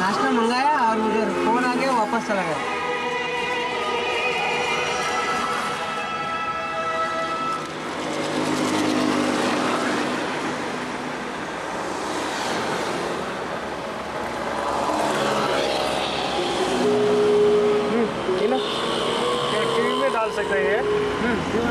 नाश्ता मंगाया और उधर फ़ोन आ गया वापस चला गया। हम्म, डाल सकते हैं